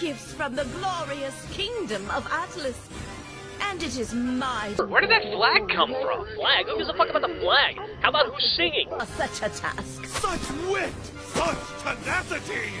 gifts from the glorious kingdom of Atlas. And it is my Where did that flag come from? Flag? Who gives a fuck about the flag? How about who's singing? such a task. Such wit! Such tenacity!